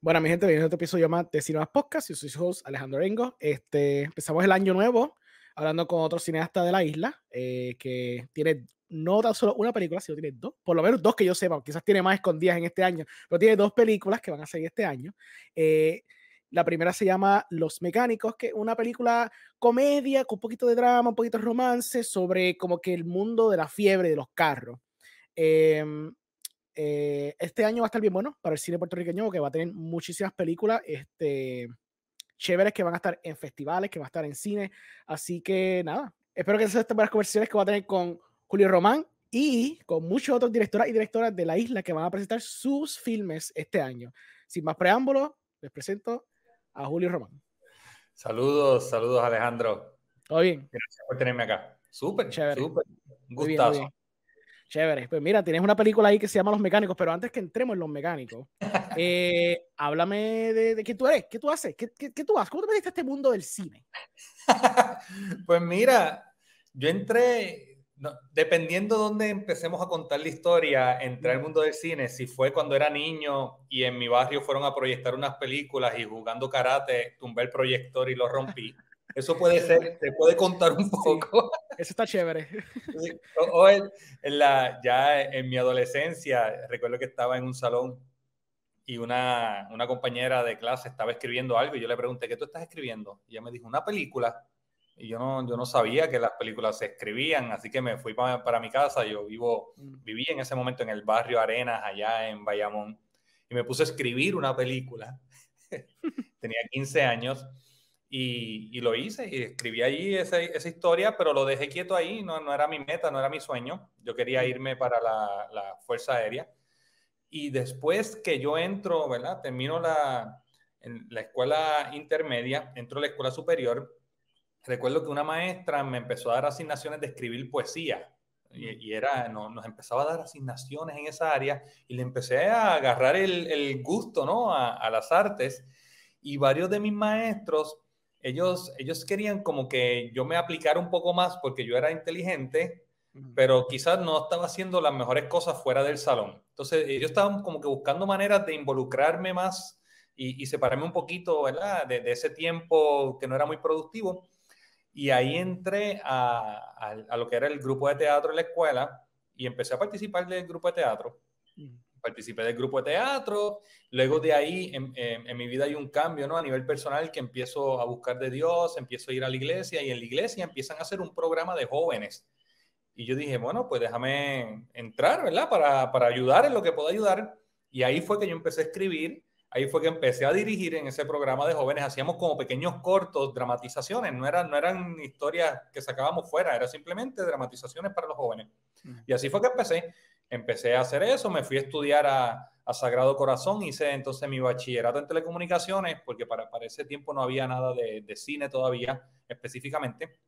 Bueno, mi gente, bienvenido a otro episodio más de Cinemas Podcast. Yo soy su host Alejandro Rengo. Este, empezamos el año nuevo hablando con otro cineasta de la isla eh, que tiene no tan solo una película, sino tiene dos, por lo menos dos que yo sepa, quizás tiene más escondidas en este año, pero tiene dos películas que van a salir este año. Eh, la primera se llama Los Mecánicos, que es una película comedia con un poquito de drama, un poquito de romance sobre como que el mundo de la fiebre de los carros. Em, eh, este año va a estar bien bueno para el cine puertorriqueño, que va a tener muchísimas películas este, chéveres que van a estar en festivales, que van a estar en cine. Así que nada, espero que sean estas buenas conversaciones que va a tener con Julio Román y con muchos otros directoras y directoras de la isla que van a presentar sus filmes este año. Sin más preámbulos, les presento a Julio Román. Saludos, saludos Alejandro. ¿Todo bien? Gracias por tenerme acá. Súper, súper. Muy bien, muy bien. Chévere. Pues mira, tienes una película ahí que se llama Los Mecánicos, pero antes que entremos en Los Mecánicos, eh, háblame de, de, qué tú eres, qué tú haces, qué, qué, qué tú haces, cómo te metiste a este mundo del cine. pues mira, yo entré, no, dependiendo dónde empecemos a contar la historia, entré al mundo del cine, si fue cuando era niño y en mi barrio fueron a proyectar unas películas y jugando karate tumbé el proyector y lo rompí. Eso puede ser, te puede contar un poco. Eso está chévere. O, o en, en la, ya en mi adolescencia, recuerdo que estaba en un salón y una, una, compañera de clase estaba escribiendo algo y yo le pregunté, ¿qué tú estás escribiendo? Y ella me dijo, una película. Y yo no, yo no sabía que las películas se escribían, así que me fui para, para mi casa. Yo vivo, viví en ese momento en el barrio Arenas, allá en Bayamón, y me puse a escribir una película. Tenía 15 años y, y, lo hice y escribí allí esa, esa, historia, pero lo dejé quieto ahí, no, no, era mi meta, no era mi sueño. Yo quería irme para la, la Fuerza Aérea. Y después que yo entro, ¿verdad? Termino la, en la escuela intermedia, entro a la escuela superior. Recuerdo que una maestra me empezó a dar asignaciones de escribir poesía. Y, y era, no, nos empezaba a dar asignaciones en esa área y le empecé a agarrar el, el gusto, ¿no? A, a las artes. Y varios de mis maestros ellos, ellos querían como que yo me aplicara un poco más porque yo era inteligente, pero quizás no estaba haciendo las mejores cosas fuera del salón. Entonces, ellos estaban como que buscando maneras de involucrarme más y, y separarme un poquito, ¿verdad? De, de, ese tiempo que no era muy productivo. Y ahí entré a, a, a, lo que era el grupo de teatro en la escuela y empecé a participar del grupo de teatro participé del grupo de teatro, luego de ahí en, en, en, mi vida hay un cambio, ¿no? A nivel personal que empiezo a buscar de Dios, empiezo a ir a la iglesia y en la iglesia empiezan a hacer un programa de jóvenes. Y yo dije, bueno, pues déjame entrar, ¿verdad? Para, para ayudar en lo que puedo ayudar. Y ahí fue que yo empecé a escribir, ahí fue que empecé a dirigir en ese programa de jóvenes, hacíamos como pequeños cortos, dramatizaciones, no eran, no eran historias que sacábamos fuera, era simplemente dramatizaciones para los jóvenes. Y así fue que empecé empecé a hacer eso, me fui a estudiar a, a, Sagrado Corazón, hice entonces mi bachillerato en telecomunicaciones, porque para, para ese tiempo no había nada de, de, cine todavía específicamente.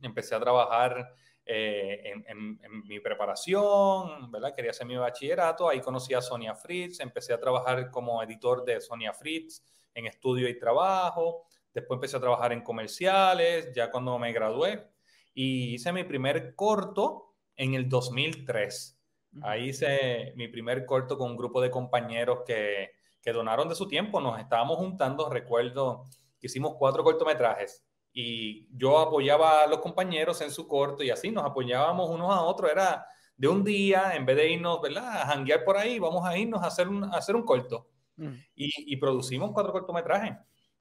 Empecé a trabajar eh, en, en, en, mi preparación, ¿verdad? Quería hacer mi bachillerato, ahí conocí a Sonia Fritz, empecé a trabajar como editor de Sonia Fritz en estudio y trabajo, después empecé a trabajar en comerciales, ya cuando me gradué, y hice mi primer corto en el 2003 Ahí hice mi primer corto con un grupo de compañeros que, que donaron de su tiempo. Nos estábamos juntando, recuerdo que hicimos cuatro cortometrajes y yo apoyaba a los compañeros en su corto y así nos apoyábamos unos a otros. Era de un día, en vez de irnos, ¿verdad? A janguear por ahí, vamos a irnos a hacer un, a hacer un corto. Mm. Y, y, producimos cuatro cortometrajes.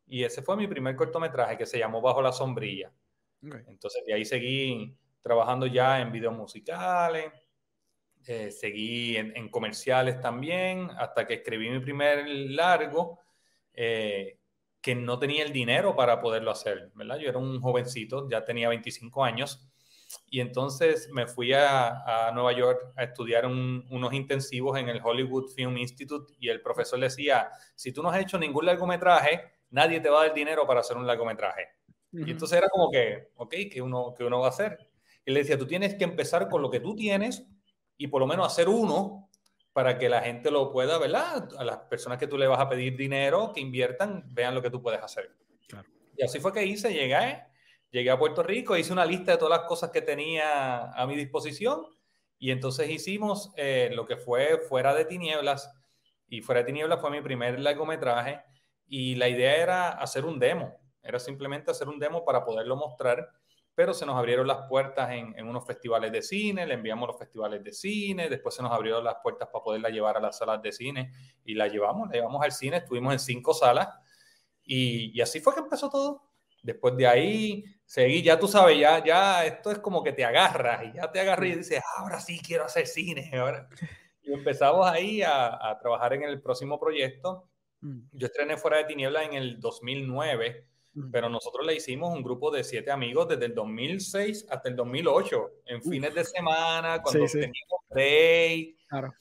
Y ese fue mi primer cortometraje que se llamó Bajo la Sombrilla. Okay. Entonces, de ahí seguí trabajando ya en videos musicales eh, seguí en, en, comerciales también, hasta que escribí mi primer largo, eh, que no tenía el dinero para poderlo hacer, ¿verdad? Yo era un jovencito, ya tenía 25 años, y entonces me fui a, a Nueva York a estudiar un, unos intensivos en el Hollywood Film Institute, y el profesor decía, si tú no has hecho ningún largometraje, nadie te va a dar dinero para hacer un largometraje. Uh -huh. Y entonces era como que, ok, ¿qué uno, qué uno va a hacer? Y le decía, tú tienes que empezar con lo que tú tienes y por lo menos hacer uno para que la gente lo pueda, ¿verdad? A las personas que tú le vas a pedir dinero, que inviertan, vean lo que tú puedes hacer. Claro. Y así fue que hice, llegué, llegué a Puerto Rico, hice una lista de todas las cosas que tenía a mi disposición y entonces hicimos eh, lo que fue Fuera de Tinieblas, Y Fuera de Tinieblas fue mi primer largometraje y la idea era hacer un demo, era simplemente hacer un demo para poderlo mostrar, pero se nos abrieron las puertas en, en unos festivales de cine, le enviamos los festivales de cine, después se nos abrieron las puertas para poderla llevar a las salas de cine y la llevamos, la llevamos al cine, estuvimos en cinco salas y, y así fue que empezó todo. Después de ahí seguí, ya tú sabes, ya, ya esto es como que te agarras y ya te agarras y dices, ahora sí quiero hacer cine. Ahora. Y empezamos ahí a, a trabajar en el próximo proyecto. Mm. Yo estrené Fuera de Tiniebla en el 2009, mm. Pero nosotros le hicimos un grupo de siete amigos desde el 2006 hasta el 2008, en fines de semana, cuando sí, sí. teníamos break. Claro.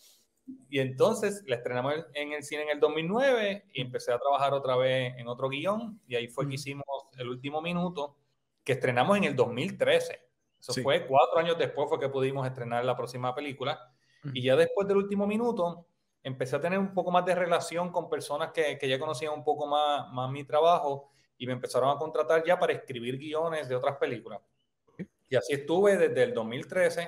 Y entonces la estrenamos en el cine en el 2009 y empecé a trabajar otra vez en otro guion y ahí fue que hicimos el último minuto que estrenamos en el 2013. Eso sí. fue cuatro años después fue que pudimos estrenar la próxima película y ya después del último minuto empecé a tener un poco más de relación con personas que, que ya conocían un poco más, más mi trabajo y me empezaron a contratar ya para escribir guiones de otras películas. Y así estuve desde el 2013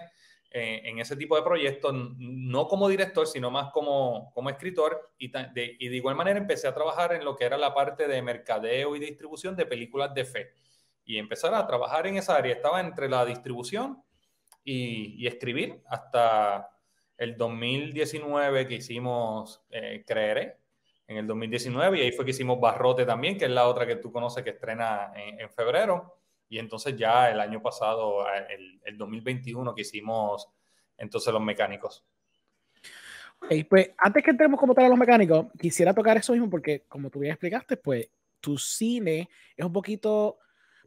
eh, en ese tipo de proyectos, no como director, sino más como, como escritor. Y de, y de, igual manera empecé a trabajar en lo que era la parte de mercadeo y distribución de películas de fe. Y empezar a trabajar en esa área. Estaba entre la distribución y, y escribir hasta el 2019 que hicimos eh, Creeré, en el 2019, y ahí fue que hicimos Barrote también, que es la otra que tú conoces que estrena en, en febrero. Y entonces ya el año pasado, el, el 2021, que hicimos entonces los mecánicos. Okay, pues antes que entremos como tal a los mecánicos, quisiera tocar eso mismo porque, como tú bien explicaste, pues tu cine es un poquito,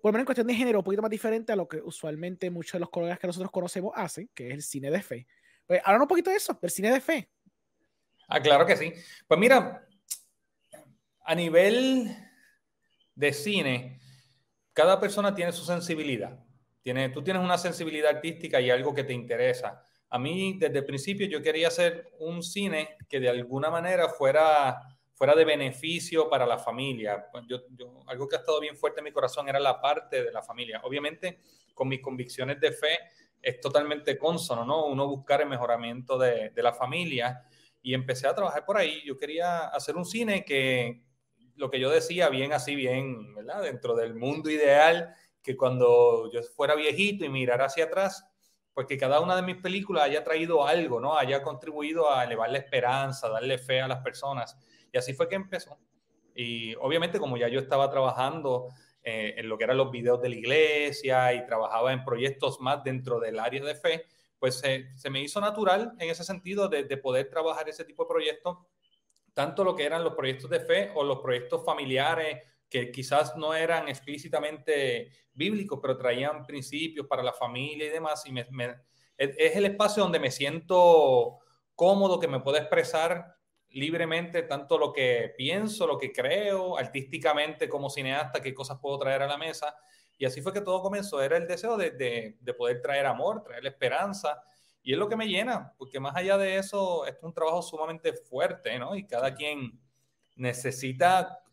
por lo menos en cuestión de género, un poquito más diferente a lo que usualmente muchos de los colegas que nosotros conocemos hacen, que es el cine de fe. Pues háblanos un poquito de eso, del cine de fe. Ah, claro que sí. Pues mira, a nivel de cine, cada persona tiene su sensibilidad. Tiene, tú tienes una sensibilidad artística y algo que te interesa. A mí, desde el principio, yo quería hacer un cine que de alguna manera fuera, fuera de beneficio para la familia. Pues yo, yo, algo que ha estado bien fuerte en mi corazón era la parte de la familia. Obviamente, con mis convicciones de fe, es totalmente consono, ¿no? Uno buscar el mejoramiento de, de la familia. Y empecé a trabajar por ahí. Yo quería hacer un cine que, lo que yo decía, bien así, bien. Dentro del mundo ideal, que cuando yo fuera viejito y mirara hacia atrás, pues que cada una de mis películas haya traído algo, ¿no? Haya contribuido a elevar la esperanza, darle fe a las personas. Y así fue que empezó. Y obviamente como ya yo estaba trabajando eh, en lo que eran los videos de la iglesia y trabajaba en proyectos más dentro del área de fe, pues eh, se me hizo natural en ese sentido de, de poder trabajar ese tipo de proyectos tanto lo que eran los proyectos de fe o los proyectos familiares que quizás no eran explícitamente bíblicos, pero traían principios para la familia y demás. Y me, me, es el espacio donde me siento cómodo, que me puedo expresar libremente tanto lo que pienso, lo que creo, artísticamente como cineasta, qué cosas puedo traer a la mesa. Y así fue que todo comenzó. Era el deseo de, de, de poder traer amor, traer esperanza y es lo que me llena, porque más allá de eso, es un trabajo sumamente fuerte, ¿no? Y cada quien necesita,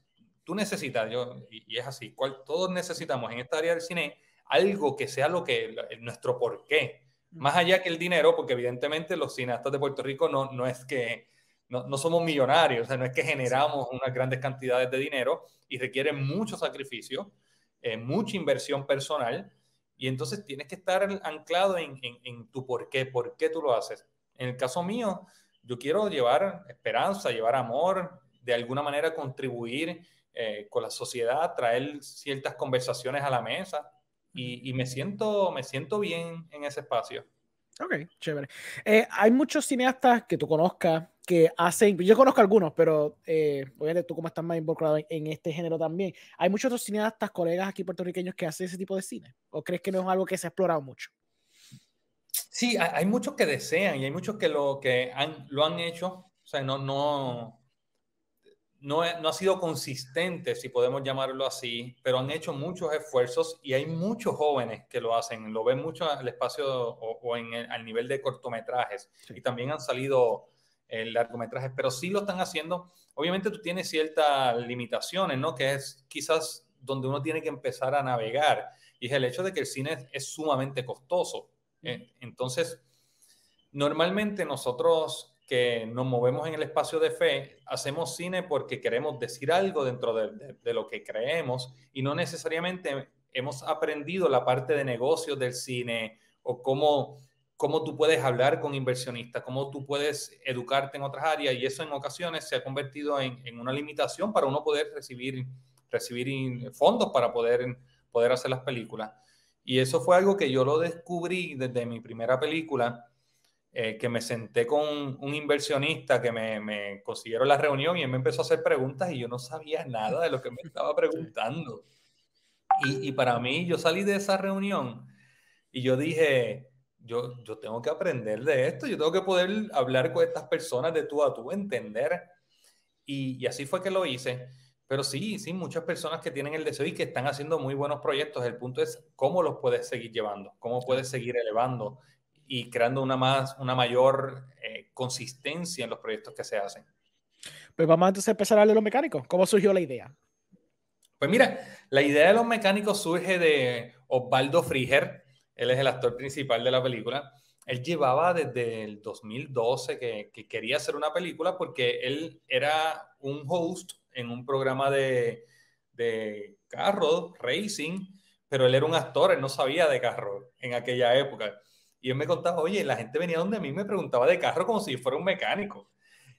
tú necesitas, yo, y, y es así, cual, todos necesitamos en esta área del cine algo que sea lo que, nuestro porqué, más allá que el dinero, porque evidentemente los cineastas de Puerto Rico no, no es que, no, no, somos millonarios, o sea, no es que generamos unas grandes cantidades de dinero y requiere mucho sacrificio, eh, mucha inversión personal, y entonces tienes que estar anclado en, en, en, tu por qué, por qué tú lo haces. En el caso mío, yo quiero llevar esperanza, llevar amor, de alguna manera contribuir eh, con la sociedad, traer ciertas conversaciones a la mesa y, me, siento, me siento bien en ese espacio. Ok, chévere. Eh, hay muchos cineastas que tú conozcas que hacen, yo conozco algunos, pero eh, obviamente tú como estás más involucrado en, en, este género también, ¿hay muchos otros cineastas, colegas aquí puertorriqueños que hacen ese tipo de cine? ¿O crees que no es algo que se ha explorado mucho? Sí, hay, muchos que desean y hay muchos que lo, que han, lo han hecho, o sea, no, no, no, no, ha sido consistente, si podemos llamarlo así, pero han hecho muchos esfuerzos y hay muchos jóvenes que lo hacen, lo ven mucho al espacio o, o en el, al nivel de cortometrajes sí. y también han salido eh, largometrajes, pero sí lo están haciendo. Obviamente tú tienes ciertas limitaciones, ¿no? Que es quizás donde uno tiene que empezar a navegar y es el hecho de que el cine es, es sumamente costoso. Eh, entonces, normalmente nosotros que nos movemos en el espacio de fe, hacemos cine porque queremos decir algo dentro de, lo que creemos y no necesariamente hemos aprendido la parte de negocios del cine o cómo, cómo tú puedes hablar con inversionistas, cómo tú puedes educarte en otras áreas y eso en ocasiones se ha convertido en, en una limitación para uno poder recibir, recibir fondos para poder, poder hacer las películas. Y eso fue algo que yo lo descubrí desde mi primera película eh, que me senté con un inversionista que me, me, consiguieron la reunión y él me empezó a hacer preguntas y yo no sabía nada de lo que me estaba preguntando. Y, y para mí, yo salí de esa reunión y yo dije, yo, yo tengo que aprender de esto, yo tengo que poder hablar con estas personas de tú a tú, entender. Y, y así fue que lo hice. Pero sí, sí, muchas personas que tienen el deseo y que están haciendo muy buenos proyectos. El punto es cómo los puedes seguir llevando, cómo puedes seguir elevando y creando una, más, una mayor eh, consistencia en los proyectos que se hacen. Pues vamos entonces a empezar a hablar de los mecánicos. ¿Cómo surgió la idea? Pues mira, la idea de los mecánicos surge de Osvaldo Friger, él es el actor principal de la película. Él llevaba desde el 2012 que, que quería hacer una película porque él era un host en un programa de, de carro, racing, pero él era un actor, él no sabía de carro en aquella época. Y él me contaba, oye, la gente venía donde a mí me preguntaba de carro como si fuera un mecánico.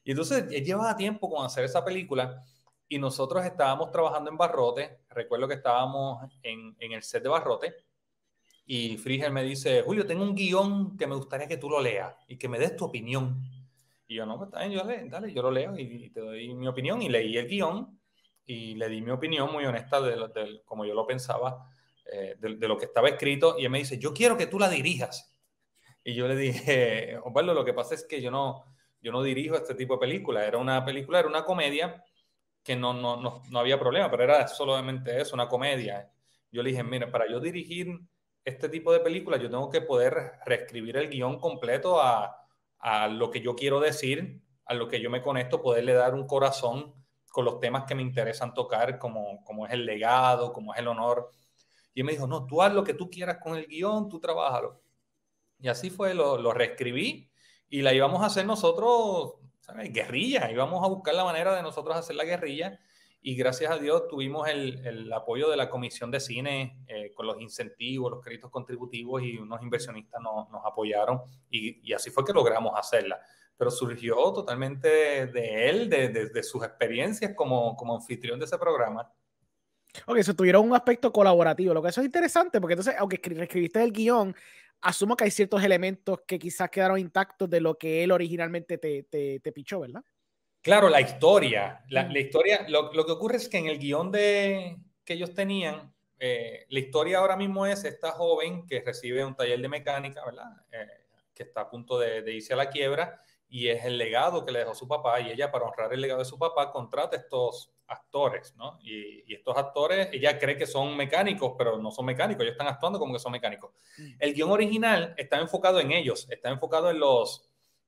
Y entonces él llevaba tiempo con hacer esa película y nosotros estábamos trabajando en Barrote. Recuerdo que estábamos en, en el set de Barrote y Frigel me dice, Julio, tengo un guion que me gustaría que tú lo leas y que me des tu opinión. Y yo, no, pues está bien, yo le, dale, yo lo leo y, te doy mi opinión. Y leí el guion y le di mi opinión muy honesta de, de como yo lo pensaba, eh, de, de, lo que estaba escrito. Y él me dice, yo quiero que tú la dirijas. Y yo le dije, Osvaldo, lo que pasa es que yo no, yo no dirijo este tipo de película. Era una película, era una comedia que no, no, no, no había problema, pero era solamente eso, una comedia. Yo le dije, mira, para yo dirigir este tipo de películas, yo tengo que poder reescribir el guion completo a, a lo que yo quiero decir, a lo que yo me conecto, poderle dar un corazón con los temas que me interesan tocar, como, como es el legado, como es el honor. Y me dijo, no, tú haz lo que tú quieras con el guion, tú trabajalo. Y así fue, lo, lo reescribí y la íbamos a hacer nosotros, ¿sabes? Guerrilla, íbamos a buscar la manera de nosotros hacer la guerrilla y gracias a Dios tuvimos el, el apoyo de la Comisión de Cine eh, con los incentivos, los créditos contributivos y unos inversionistas nos, nos apoyaron y, y, así fue que logramos hacerla. Pero surgió totalmente de él, de, de, de sus experiencias como, como anfitrión de ese programa. Ok, eso tuvieron un aspecto colaborativo, lo que eso es interesante, porque entonces, aunque escribiste el guion, asumo que hay ciertos elementos que quizás quedaron intactos de lo que él originalmente te, te, te pichó, ¿verdad? Claro, la historia. La, la historia, lo, lo, que ocurre es que en el guion de, que ellos tenían, eh, la historia ahora mismo es esta joven que recibe un taller de mecánica, ¿verdad? Eh, que está a punto de, de, irse a la quiebra y es el legado que le dejó su papá y ella para honrar el legado de su papá contrata estos actores, ¿no? Y, y, estos actores, ella cree que son mecánicos, pero no son mecánicos, ellos están actuando como que son mecánicos. Mm. El guion original está enfocado en ellos, está enfocado en los,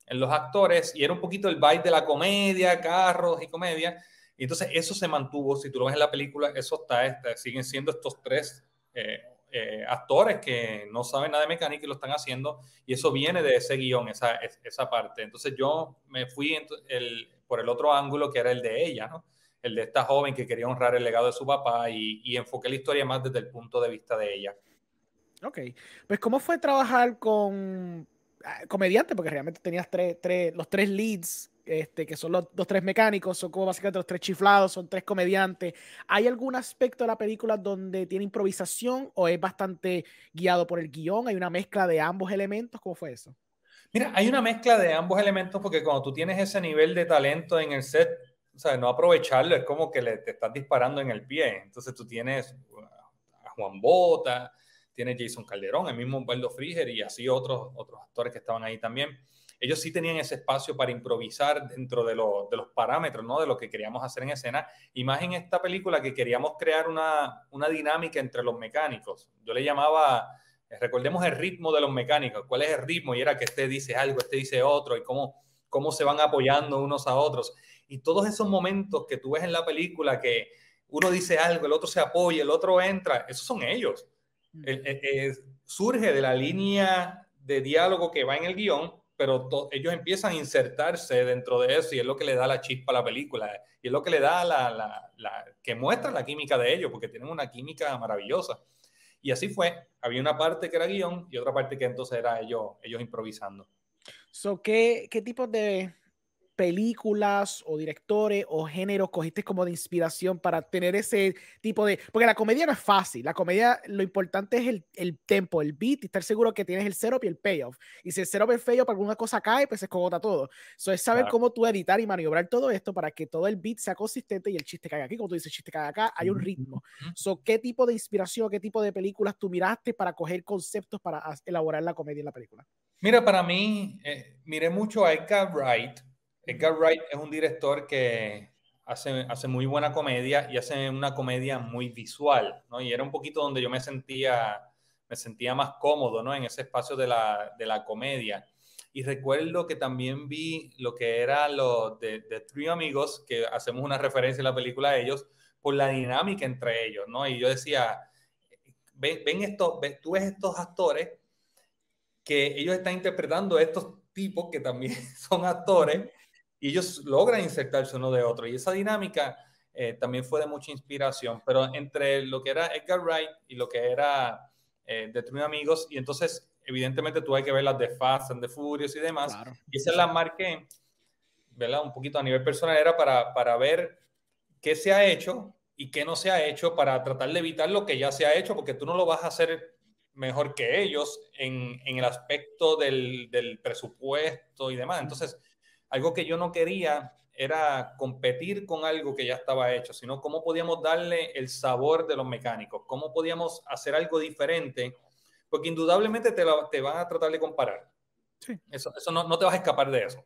en los actores y era un poquito el vibe de la comedia, carros y comedia. Y entonces eso se mantuvo, si tú lo ves en la película, eso está, está siguen siendo estos tres eh, eh, actores que no saben nada de mecánica y lo están haciendo, y eso viene de ese guion, esa, esa parte. Entonces yo me fui por el otro ángulo que era el de ella, ¿no? el de esta joven que quería honrar el legado de su papá y, y enfoqué la historia más desde el punto de vista de ella. Ok, pues ¿cómo fue trabajar con ah, comediantes? Porque realmente tenías tres, tres, los tres leads, este, que son los, los, tres mecánicos, son como básicamente los tres chiflados, son tres comediantes. ¿Hay algún aspecto de la película donde tiene improvisación o es bastante guiado por el guion? ¿Hay una mezcla de ambos elementos? ¿Cómo fue eso? Mira, hay una mezcla de ambos elementos porque cuando tú tienes ese nivel de talento en el set, o sea, no aprovecharlo es como que le, te estás disparando en el pie. Entonces tú tienes a Juan Bota, tienes Jason Calderón, el mismo Osvaldo Friger y así otros, otros actores que estaban ahí también. Ellos sí tenían ese espacio para improvisar dentro de, lo, de los parámetros, ¿no? De lo que queríamos hacer en escena. Y más en esta película que queríamos crear una, una dinámica entre los mecánicos. Yo le llamaba, recordemos el ritmo de los mecánicos. ¿Cuál es el ritmo? Y era que este dice algo, este dice otro y cómo, cómo se van apoyando unos a otros. Y todos esos momentos que tú ves en la película que uno dice algo, el otro se apoya, el otro entra, esos son ellos. Eh, eh, surge de la línea de diálogo que va en el guion pero ellos empiezan a insertarse dentro de eso y es lo que le da la chispa a la película y es lo que le da la, la, la que muestra la química de ellos, porque tienen una química maravillosa. Y así fue, había una parte que era guion y otra parte que entonces era ellos, ellos improvisando. So, ¿qué, ¿Qué tipo de películas o directores o géneros cogiste como de inspiración para tener ese tipo de... Porque la comedia no es fácil, la comedia lo importante es el, el tempo, el beat y estar seguro que tienes el setup y el payoff. Y si el setup es feo, para alguna cosa cae, pues se escogota todo. Eso es saber cómo tú editar y maniobrar todo esto para que todo el beat sea consistente y el chiste caiga aquí. Como tú dices, el chiste caiga acá, hay un ritmo. So, ¿Qué tipo de inspiración, qué tipo de películas tú miraste para coger conceptos para elaborar la comedia en la película? Mira, para mí, eh, miré mucho a Edgar Wright Edgar Wright es un director que hace, hace muy buena comedia y hace una comedia muy visual, ¿no? Y era un poquito donde yo me sentía, me sentía más cómodo, ¿no? En ese espacio de la, de la comedia. Y recuerdo que también vi lo que era lo de, de Three Amigos, que hacemos una referencia en la película a ellos, por la dinámica entre ellos, ¿no? Y yo decía, ven, ven esto, ven, tú ves estos actores que ellos están interpretando estos tipos que también son actores y ellos logran insertarse uno de otro. Y esa dinámica eh, también fue de mucha inspiración, pero entre lo que era Edgar Wright y lo que era eh, de True Amigos, y entonces evidentemente tú hay que ver las de Fast and the Furious y demás, y esa la marqué, ¿verdad? Un poquito a nivel personal, era para, para ver qué se ha hecho y qué no se ha hecho para tratar de evitar lo que ya se ha hecho, porque tú no lo vas a hacer mejor que ellos en, en el aspecto del, del, presupuesto y demás. Entonces, algo que yo no quería era competir con algo que ya estaba hecho, sino cómo podíamos darle el sabor de los mecánicos, cómo podíamos hacer algo diferente, porque indudablemente te, te van a tratar de comparar. Eso, eso no, no, te vas a escapar de eso.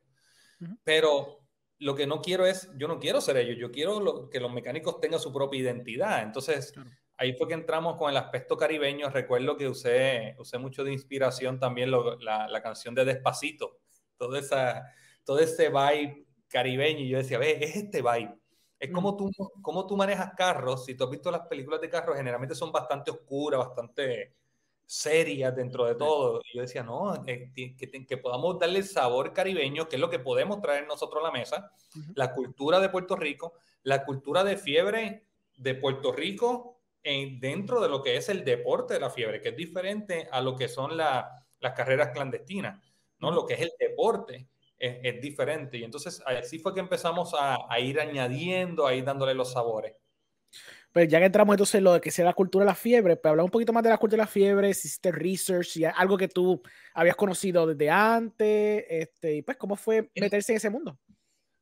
Pero lo que no quiero es, yo no quiero ser ellos, yo quiero que los mecánicos tengan su propia identidad. Entonces, ahí fue que entramos con el aspecto caribeño. Recuerdo que usé, usé mucho de inspiración también la, la canción de Despacito, toda esa todo ese vibe caribeño. Y yo decía, ve, es este vibe. Es como tú, como tú manejas carros. Si tú has visto las películas de carros, generalmente son bastante oscuras, bastante serias dentro de todo. Y yo decía, no, eh, que, que, podamos darle el sabor caribeño, que es lo que podemos traer nosotros a la mesa, la cultura de Puerto Rico, la cultura de fiebre de Puerto Rico en, dentro de lo que es el deporte de la fiebre, que es diferente a lo que son las carreras clandestinas, ¿no? Lo que es el deporte es, diferente. Y entonces así fue que empezamos a, ir añadiendo, a ir dándole los sabores. Pues ya que entramos entonces en lo de que sea la cultura de la fiebre, pues hablar un poquito más de la cultura de la fiebre, si hiciste research, si algo que tú habías conocido desde antes, este, y pues cómo fue meterse en ese mundo.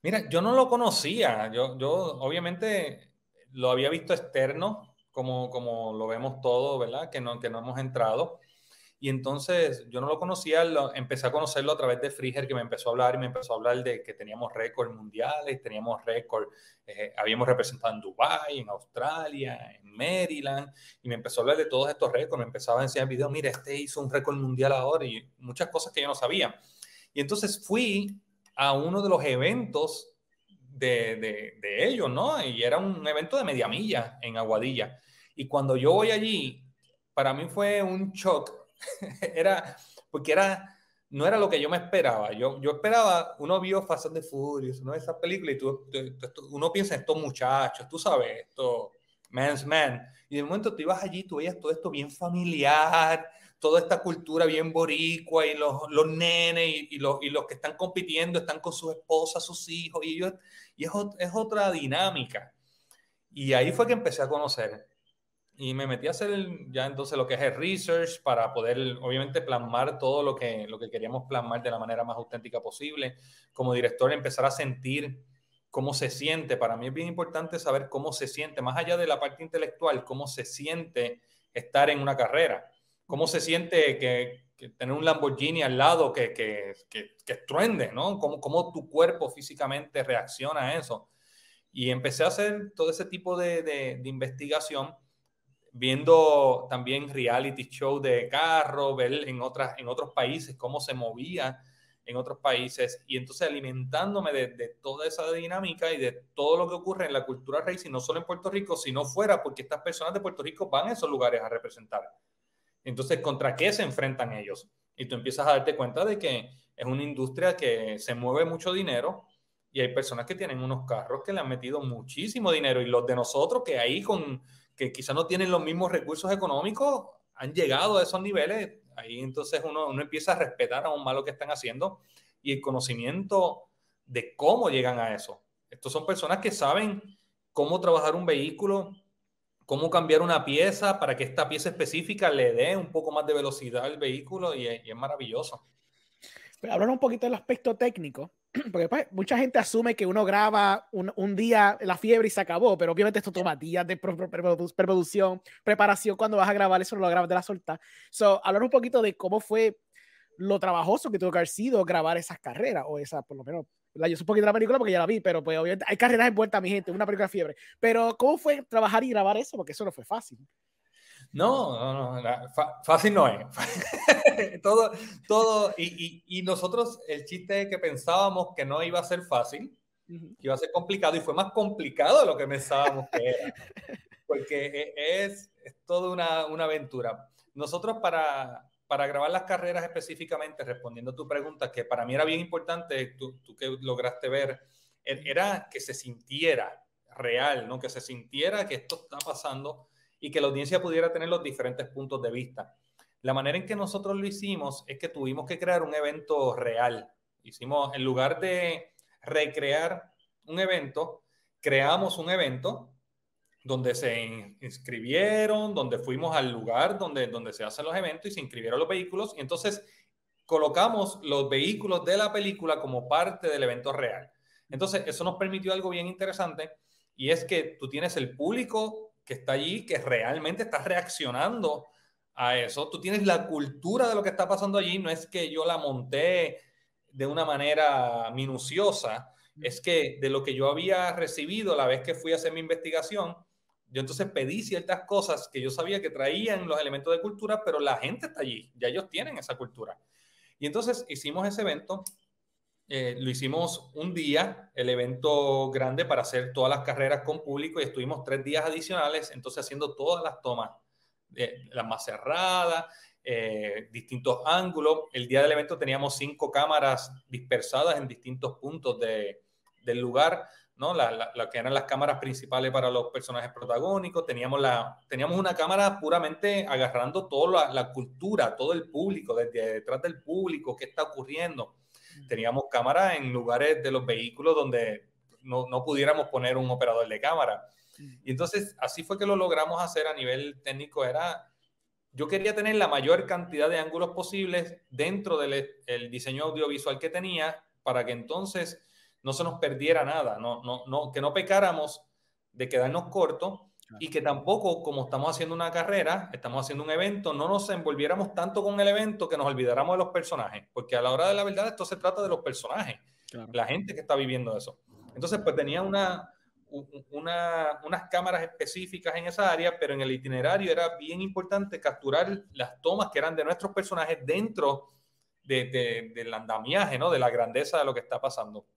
Mira, yo no lo conocía, yo, yo obviamente lo había visto externo, como, como lo vemos todo, ¿verdad? Que no, que no hemos entrado. Y entonces yo no lo conocía, lo, empecé a conocerlo a través de Friger, que me empezó a hablar y me empezó a hablar de que teníamos récords mundiales, teníamos récord, eh, habíamos representado en Dubai, en Australia, en Maryland, y me empezó a hablar de todos estos récords, me empezaba a enseñar videos, mira, este hizo un récord mundial ahora y muchas cosas que yo no sabía. Y entonces fui a uno de los eventos de, de, de ellos, ¿no? Y era un evento de media milla en Aguadilla. Y cuando yo voy allí, para mí fue un shock era, porque era, no era lo que yo me esperaba. Yo, yo esperaba, uno vio Fast and the Furious, uno de esas películas, y tú, uno piensa en estos muchachos, tú sabes, esto, man's man. Y de momento tú ibas allí, tú veías todo esto bien familiar, toda esta cultura bien boricua, y los, los nenes, y, los, y los que están compitiendo están con sus esposas, sus hijos, y, ellos, y es, es otra dinámica. Y ahí fue que empecé a conocer y me metí a hacer ya entonces lo que es el research para poder obviamente plasmar todo lo que, lo que queríamos plasmar de la manera más auténtica posible. Como director empezar a sentir cómo se siente. Para mí es bien importante saber cómo se siente, más allá de la parte intelectual, cómo se siente estar en una carrera, cómo se siente que, tener un Lamborghini al lado que, que, que, que truende, ¿no? Cómo, cómo, tu cuerpo físicamente reacciona a eso. Y empecé a hacer todo ese tipo de, de, de investigación viendo también reality show de carro, ver en, otras, en otros países cómo se movía en otros países y entonces alimentándome de, toda esa dinámica y de todo lo que ocurre en la cultura racing, no solo en Puerto Rico, sino fuera, porque estas personas de Puerto Rico van a esos lugares a representar. Entonces, ¿contra qué se enfrentan ellos? Y tú empiezas a darte cuenta de que es una industria que se mueve mucho dinero y hay personas que tienen unos carros que le han metido muchísimo dinero y los de nosotros que ahí con que quizás no tienen los mismos recursos económicos han llegado a esos niveles, ahí entonces uno, uno empieza a respetar aún más lo que están haciendo y el conocimiento de cómo llegan a eso. Estos son personas que saben cómo trabajar un vehículo, cómo cambiar una pieza para que esta pieza específica le dé un poco más de velocidad al vehículo y es, maravilloso. Hablar un poquito del aspecto técnico, porque pues, mucha gente asume que uno graba un, un, día la fiebre y se acabó, pero obviamente esto toma días de preproducción, preparación cuando vas a grabar, eso no lo grabas de la solta. So, hablar un poquito de cómo fue lo trabajoso que tuvo que haber sido grabar esas carreras, o esa, por lo menos, yo sé un poquito de la película porque ya la vi, pero pues obviamente hay carreras envueltas, mi gente, una película de fiebre. Pero, ¿cómo fue trabajar y grabar eso? Porque eso no fue fácil. No, no, no, fácil no es. todo, todo, y, y, nosotros, el chiste es que pensábamos que no iba a ser fácil, que iba a ser complicado, y fue más complicado de lo que pensábamos que era. Porque e, es, es toda una, una aventura. Nosotros para, para grabar las carreras específicamente, respondiendo a tu pregunta, que para mí era bien importante, tú, tú, que lograste ver, er, era que se sintiera real, ¿no? que se sintiera que esto está pasando y que la audiencia pudiera tener los diferentes puntos de vista. La manera en que nosotros lo hicimos es que tuvimos que crear un evento real. Hicimos, en lugar de recrear un evento, creamos un evento donde se inscribieron, donde fuimos al lugar donde, donde se hacen los eventos y se inscribieron los vehículos. Y entonces colocamos los vehículos de la película como parte del evento real. Entonces, eso nos permitió algo bien interesante y es que tú tienes el público que está allí, que realmente está reaccionando a eso. Tú tienes la cultura de lo que está pasando allí. No es que yo la monté de una manera minuciosa, es que de lo que yo había recibido la vez que fui a hacer mi investigación, yo entonces pedí ciertas cosas que yo sabía que traían los elementos de cultura, pero la gente está allí, ya ellos tienen esa cultura. Y entonces hicimos ese evento, eh, lo hicimos un día, el evento grande para hacer todas las carreras con público y estuvimos tres días adicionales, entonces haciendo todas las tomas, eh, las más cerradas, eh, distintos ángulos. El día del evento teníamos cinco cámaras dispersadas en distintos puntos de, del lugar ¿no? La, que eran las cámaras principales para los personajes protagónicos, teníamos, la, teníamos una cámara puramente agarrando toda la, cultura, todo el público, desde detrás del público, qué está ocurriendo. Teníamos cámaras en lugares de los vehículos donde no, no pudiéramos poner un operador de cámara. Y entonces así fue que lo logramos hacer a nivel técnico. Era, yo quería tener la mayor cantidad de ángulos posibles dentro del el diseño audiovisual que tenía para que entonces no se nos perdiera nada, no, no, no, que no pecáramos de quedarnos cortos y que tampoco, como estamos haciendo una carrera, estamos haciendo un evento, no nos envolviéramos tanto con el evento que nos olvidáramos de los personajes, porque a la hora de la verdad esto se trata de los personajes, la gente que está viviendo eso. Entonces, pues tenía una, una, unas cámaras específicas en esa área, pero en el itinerario era bien importante capturar las tomas que eran de nuestros personajes dentro de, del andamiaje, ¿no? de la grandeza de lo que está pasando.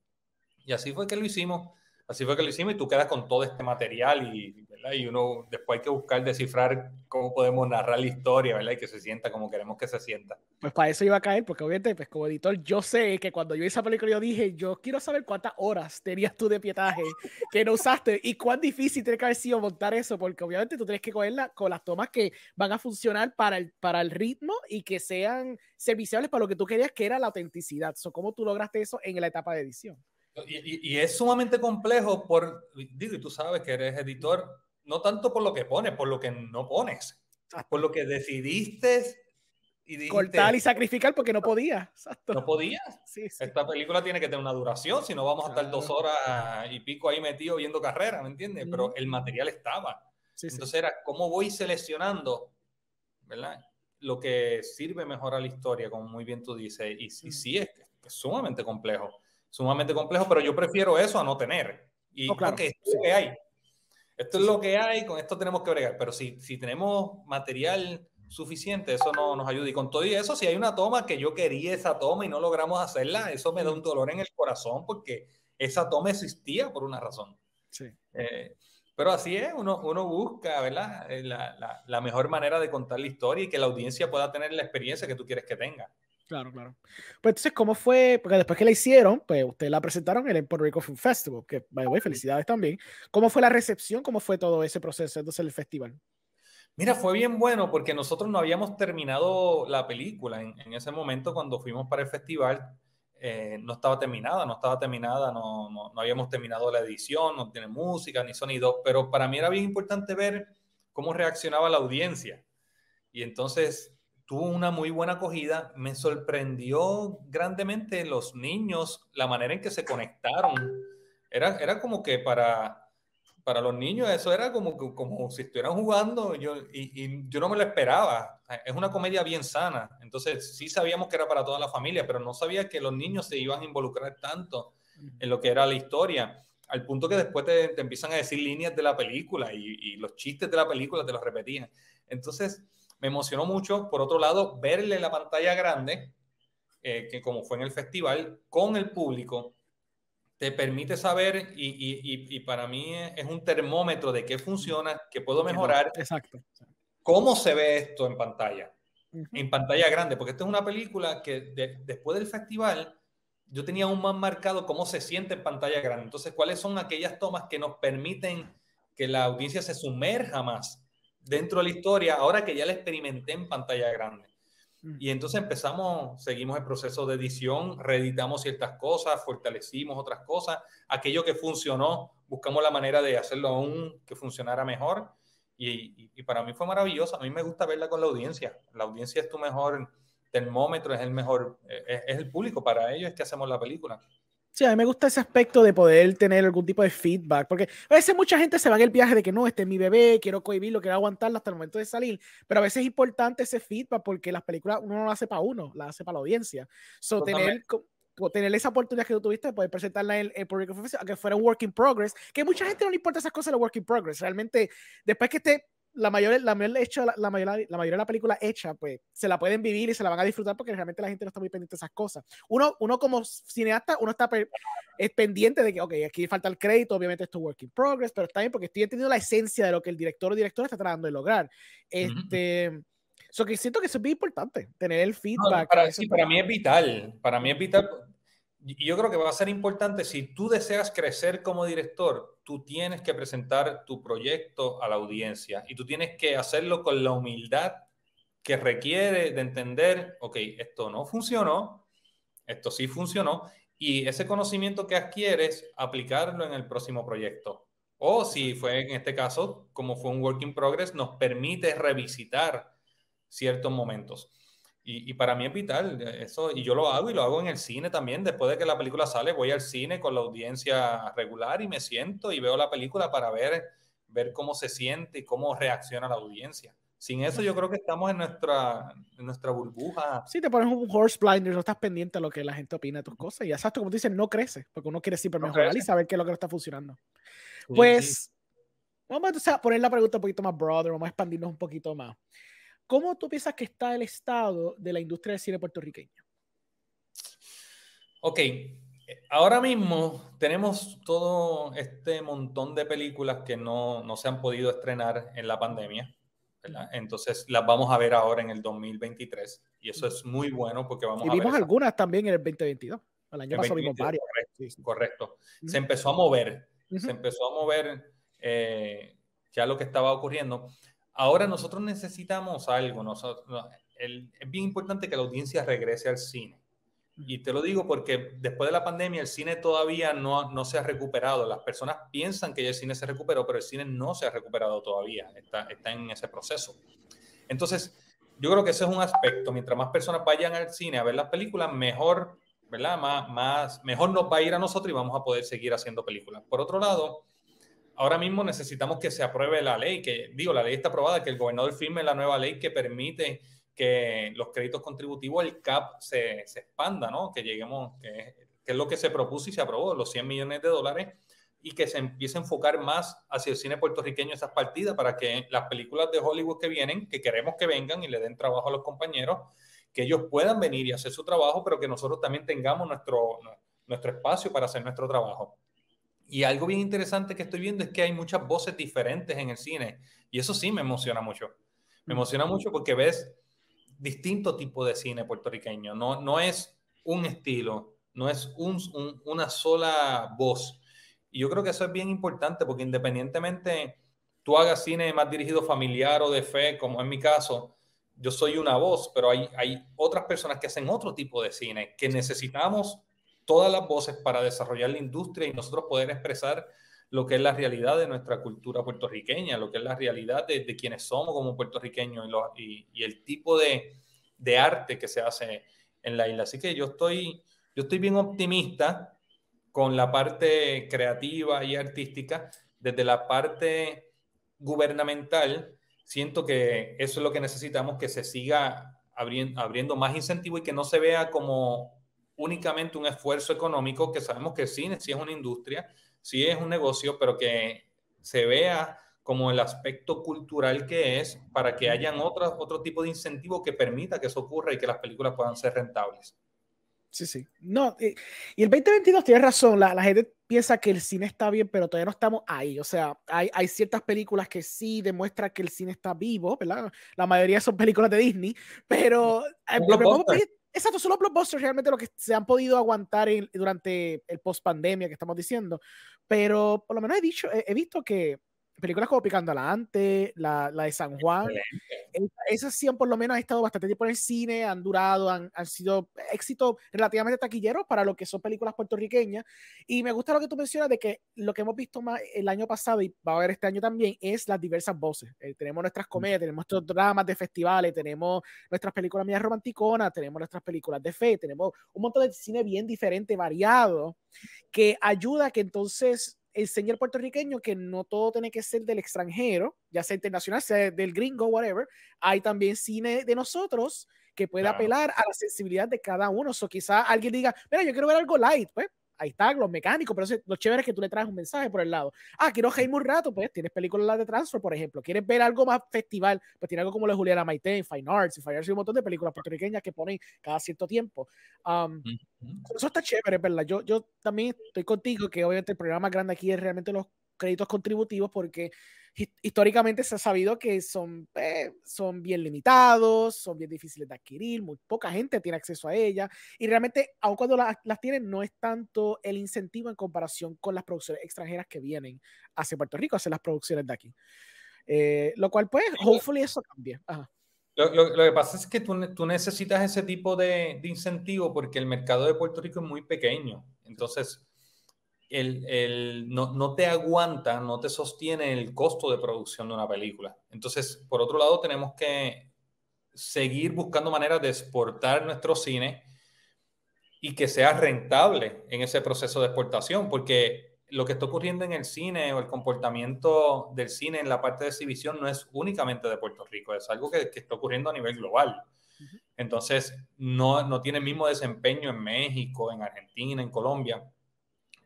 Y así fue que lo hicimos. Así fue que lo hicimos y tú quedas con todo este material y, y uno después hay que buscar descifrar cómo podemos narrar la historia, ¿verdad? Y que se sienta como queremos que se sienta. Pues para eso iba a caer, porque obviamente, pues como editor, yo sé que cuando yo hice esa película yo dije, yo quiero saber cuántas horas tenías tú de pietaje que no usaste y cuán difícil tiene que haber sido montar eso, porque obviamente tú tienes que cogerla con las tomas que van a funcionar para el, para el ritmo y que sean serviciables para lo que tú querías, que era la autenticidad. So, ¿Cómo tú lograste eso en la etapa de edición? Y, es sumamente complejo por, digo, y tú sabes que eres editor, no tanto por lo que pones, por lo que no pones, por lo que decidiste y cortar y sacrificar porque no podía. No podía. Esta película tiene que tener una duración, si no vamos a estar dos horas y pico ahí metido viendo carrera, ¿me entiendes? Pero el material estaba. Entonces era cómo voy seleccionando, ¿verdad? Lo que sirve mejor a la historia, como muy bien tú dices. Y, sí, es sumamente complejo sumamente complejo, pero yo prefiero eso a no tener. Y claro, esto es lo que hay. Esto es lo que hay, con esto tenemos que bregar. Pero si, si tenemos material suficiente, eso no nos ayuda. Y con todo y eso, si hay una toma que yo quería esa toma y no logramos hacerla, eso me da un dolor en el corazón porque esa toma existía por una razón. Sí. Eh, pero así es, uno, uno busca, ¿verdad? Eh, la, la, la, mejor manera de contar la historia y que la audiencia pueda tener la experiencia que tú quieres que tenga. Claro, claro. Pues entonces, ¿cómo fue? Porque después que la hicieron, pues ustedes la presentaron en el Puerto Rico Film Festival, que, by the way, felicidades también. ¿Cómo fue la recepción? ¿Cómo fue todo ese proceso entonces el festival? Mira, fue bien bueno porque nosotros no habíamos terminado la película en, ese momento cuando fuimos para el festival. Eh, no estaba terminada, no estaba terminada, no, no, no, habíamos terminado la edición, no tiene música ni sonido, pero para mí era bien importante ver cómo reaccionaba la audiencia. Y entonces tuvo una muy buena acogida. Me sorprendió grandemente los niños, la manera en que se conectaron. Era, era como que para, para los niños eso era como, como si estuvieran jugando yo, y, yo no me lo esperaba. Es una comedia bien sana. Entonces sí sabíamos que era para toda la familia, pero no sabía que los niños se iban a involucrar tanto en lo que era la historia. Al punto que después te, te empiezan a decir líneas de la película y, y los chistes de la película te los repetían. Entonces, me emocionó mucho, por otro lado, verle la pantalla grande, eh, que como fue en el festival, con el público, te permite saber y, para mí es un termómetro de qué funciona, qué puedo mejorar. Exacto. ¿Cómo se ve esto en pantalla? En pantalla grande, porque esta es una película que después del festival yo tenía aún más marcado cómo se siente en pantalla grande. Entonces, ¿cuáles son aquellas tomas que nos permiten que la audiencia se sumerja más dentro de la historia, ahora que ya la experimenté en pantalla grande. Mm. Y entonces empezamos, seguimos el proceso de edición, reeditamos ciertas cosas, fortalecimos otras cosas. Aquello que funcionó, buscamos la manera de hacerlo aún que funcionara mejor. Y, y, para mí fue maravilloso. A mí me gusta verla con la audiencia. La audiencia es tu mejor termómetro, es el mejor, es, es el público. Para ellos es que hacemos la película. Sí, a mí me gusta ese aspecto de poder tener algún tipo de feedback, porque a veces mucha gente se va en el viaje de que no, este es mi bebé, quiero cohibirlo, quiero aguantarlo hasta el momento de salir, pero a veces es importante ese feedback porque las películas uno no las hace para uno, las hace para la audiencia. So, tener, tener esa oportunidad que tú tuviste de poder presentarla en el público, que fuera un work in progress, que mucha gente no le importa esas cosas de work in progress, realmente después que esté la mayor, la, mayor hecho, la, mayor, la mayoría de la película hecha, pues se la pueden vivir y se la van a disfrutar porque realmente la gente no está muy pendiente de esas cosas. Uno, uno como cineasta, uno está es pendiente de que, ok, aquí falta el crédito, obviamente esto es work in progress, pero está bien porque estoy entendiendo la esencia de lo que el director o directora está tratando de lograr. Este, so que siento que eso es bien importante, tener el feedback. para, sí, para mí es vital, para mí es vital y yo creo que va a ser importante, si tú deseas crecer como director, tú tienes que presentar tu proyecto a la audiencia y tú tienes que hacerlo con la humildad que requiere de entender, ok, esto no funcionó, esto sí funcionó, y ese conocimiento que adquieres, aplicarlo en el próximo proyecto. O si fue en este caso, como fue un work in progress, nos permite revisitar ciertos momentos. Y, para mí es vital eso, y yo lo hago y lo hago en el cine también. Después de que la película sale, voy al cine con la audiencia regular y me siento y veo la película para ver, ver cómo se siente y cómo reacciona la audiencia. Sin eso yo creo que estamos en nuestra, en nuestra burbuja. Sí, te pones un horse blinder, no estás pendiente a lo que la gente opina de tus cosas. Y sabes, como tú dices, no crece, porque uno quiere siempre mejorar y saber qué es lo que no está funcionando. pues, vamos a poner la pregunta un poquito más broader, vamos a expandirnos un poquito más. ¿Cómo tú piensas que está el estado de la industria del cine puertorriqueño? Ok, ahora mismo tenemos todo este montón de películas que no, no se han podido estrenar en la pandemia. Entonces las vamos a ver ahora en el 2023 y eso es muy bueno porque vamos y a vimos algunas también en el 2022. El año pasado vimos varias. Correcto. correcto. Se empezó a mover, se empezó a mover eh, ya lo que estaba ocurriendo. Ahora nosotros necesitamos algo. Nosotros, es bien importante que la audiencia regrese al cine. Y te lo digo porque después de la pandemia el cine todavía no, no se ha recuperado. Las personas piensan que ya el cine se recuperó, pero el cine no se ha recuperado todavía. Está, está en ese proceso. Entonces, yo creo que ese es un aspecto. Mientras más personas vayan al cine a ver las películas, mejor, ¿verdad? Más, más, mejor nos va a ir a nosotros y vamos a poder seguir haciendo películas. Por otro lado, ahora mismo necesitamos que se apruebe la ley, que digo, la ley está aprobada, que el gobernador firme la nueva ley que permite que los créditos contributivos, el CAP, se, expanda, ¿no? Que lleguemos, que, es lo que se propuso y se aprobó, los 100 millones de dólares, y que se empiece a enfocar más hacia el cine puertorriqueño esas partidas para que las películas de Hollywood que vienen, que queremos que vengan y le den trabajo a los compañeros, que ellos puedan venir y hacer su trabajo, pero que nosotros también tengamos nuestro, nuestro espacio para hacer nuestro trabajo. Y algo bien interesante que estoy viendo es que hay muchas voces diferentes en el cine. Y eso sí me emociona mucho. Me emociona mucho porque ves distinto tipo de cine puertorriqueño, no, no es un estilo, no es un, una sola voz. Y yo creo que eso es bien importante porque independientemente tú hagas cine más dirigido familiar o de fe, como en mi caso, yo soy una voz, pero hay, hay otras personas que hacen otro tipo de cine, que necesitamos todas las voces para desarrollar la industria y nosotros poder expresar lo que es la realidad de nuestra cultura puertorriqueña, lo que es la realidad de, quienes somos como puertorriqueños y, y, el tipo de, de, arte que se hace en la isla. Así que yo estoy, yo estoy bien optimista con la parte creativa y artística. Desde la parte gubernamental, siento que eso es lo que necesitamos, que se siga abriendo, abriendo más incentivo y que no se vea como únicamente un esfuerzo económico, que sabemos que el cine sí es una industria, sí es un negocio, pero que se vea como el aspecto cultural que es para que hayan otro, otro tipo de incentivo que permita que eso ocurra y que las películas puedan ser rentables. Sí, sí. No, y, el 2022 tiene razón, la, la, gente piensa que el cine está bien, pero todavía no estamos ahí. O sea, hay, hay ciertas películas que sí demuestran que el cine está vivo, ¿verdad? La mayoría son películas de Disney, pero... Exacto, son los blockbusters realmente lo que se han podido aguantar durante el post pandemia que estamos diciendo. Pero por lo menos he dicho, he, visto que películas como Picando Adelante, la, la de San Juan, esas sí han por lo menos han estado bastante tiempo en el cine, han durado, han, han sido éxitos relativamente taquilleros para lo que son películas puertorriqueñas. Y me gusta lo que tú mencionas de que lo que hemos visto más el año pasado y va a haber este año también es las diversas voces. Eh, tenemos nuestras comedias, tenemos nuestros dramas de festivales, tenemos nuestras películas mías romanticonas, tenemos nuestras películas de fe, tenemos un montón de cine bien diferente, variado, que ayuda a que entonces enseñar puertorriqueño que no todo tiene que ser del extranjero, ya sea internacional, sea del gringo, whatever. Hay también cine de nosotros que puede apelar a la sensibilidad de cada uno. O quizá alguien diga, mira, yo quiero ver algo light, pues ahí está, los mecánicos, pero lo chévere es que tú le traes un mensaje por el lado. Ah, quiero reírme un rato, pues tienes películas de Transfer, por ejemplo. ¿Quieres ver algo más festival? Pues tiene algo como la Juliana Maite, Fine Arts, y Fine Arts y un montón de películas puertorriqueñas que ponen cada cierto tiempo. Um, eso está chévere, ¿verdad? Yo, yo también estoy contigo que obviamente el programa grande aquí es realmente los créditos contributivos porque históricamente se ha sabido que son, eh, son bien limitados, son bien difíciles de adquirir, muy poca gente tiene acceso a ellas y realmente, aun cuando las, las tienen, no es tanto el incentivo en comparación con las producciones extranjeras que vienen hacia Puerto Rico, hacia las producciones de aquí. Eh, lo cual, pues, hopefully eso cambie. Lo, lo, lo, que pasa es que tú, tú necesitas ese tipo de, de, incentivo porque el mercado de Puerto Rico es muy pequeño. Entonces, el, el, no, no, te aguanta, no te sostiene el costo de producción de una película. Entonces, por otro lado, tenemos que seguir buscando maneras de exportar nuestro cine y que sea rentable en ese proceso de exportación, porque lo que está ocurriendo en el cine o el comportamiento del cine en la parte de exhibición no es únicamente de Puerto Rico, es algo que, que está ocurriendo a nivel global. Entonces, no, no tiene el mismo desempeño en México, en Argentina, en Colombia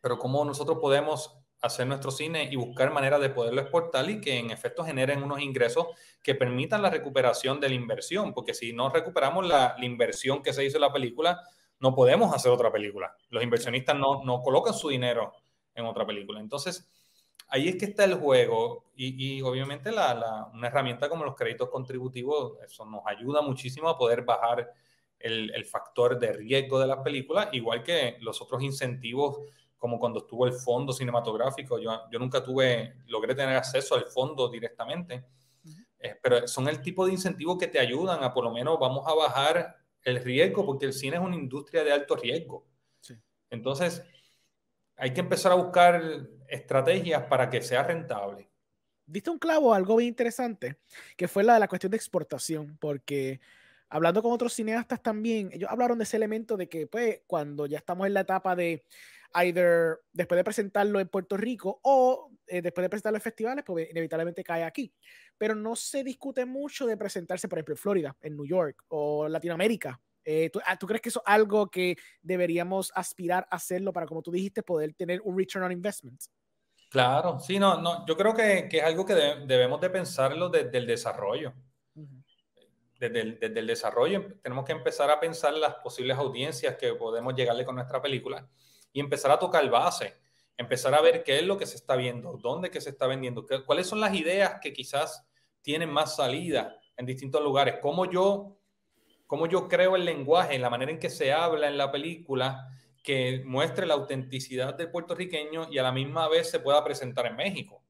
pero cómo nosotros podemos hacer nuestro cine y buscar maneras de poderlo exportar y que en efecto generen unos ingresos que permitan la recuperación de la inversión, porque si no recuperamos la, la inversión que se hizo en la película, no podemos hacer otra película. Los inversionistas no, no colocan su dinero en otra película. Entonces, ahí es que está el juego y, y obviamente la, la, una herramienta como los créditos contributivos, eso nos ayuda muchísimo a poder bajar el, el factor de riesgo de las películas, igual que los otros incentivos como cuando estuvo el fondo cinematográfico. Yo, yo nunca tuve, logré tener acceso al fondo directamente, eh, pero son el tipo de incentivos que te ayudan a por lo menos vamos a bajar el riesgo, porque el cine es una industria de alto riesgo. Sí. Entonces, hay que empezar a buscar estrategias para que sea rentable. Diste un clavo, algo bien interesante, que fue la de la cuestión de exportación, porque hablando con otros cineastas también, ellos hablaron de ese elemento de que, pues, cuando ya estamos en la etapa de either después de presentarlo en Puerto Rico o eh, después de presentarlo en festivales, pues inevitablemente cae aquí. Pero no se discute mucho de presentarse, por ejemplo, en Florida, en New York o Latinoamérica. Eh, ¿tú, ah, ¿tú, crees que eso es algo que deberíamos aspirar a hacerlo para, como tú dijiste, poder tener un return on investment? Claro, sí, no, no, yo creo que, que es algo que de, debemos de pensarlo desde el desarrollo. Uh -huh. desde, el, desde el desarrollo tenemos que empezar a pensar las posibles audiencias que podemos llegarle con nuestra película y empezar a tocar base, empezar a ver qué es lo que se está viendo, dónde que se está vendiendo, qué, cuáles son las ideas que quizás tienen más salida en distintos lugares, cómo yo cómo yo creo el lenguaje, la manera en que se habla en la película, que muestre la autenticidad del puertorriqueño y a la misma vez se pueda presentar en México.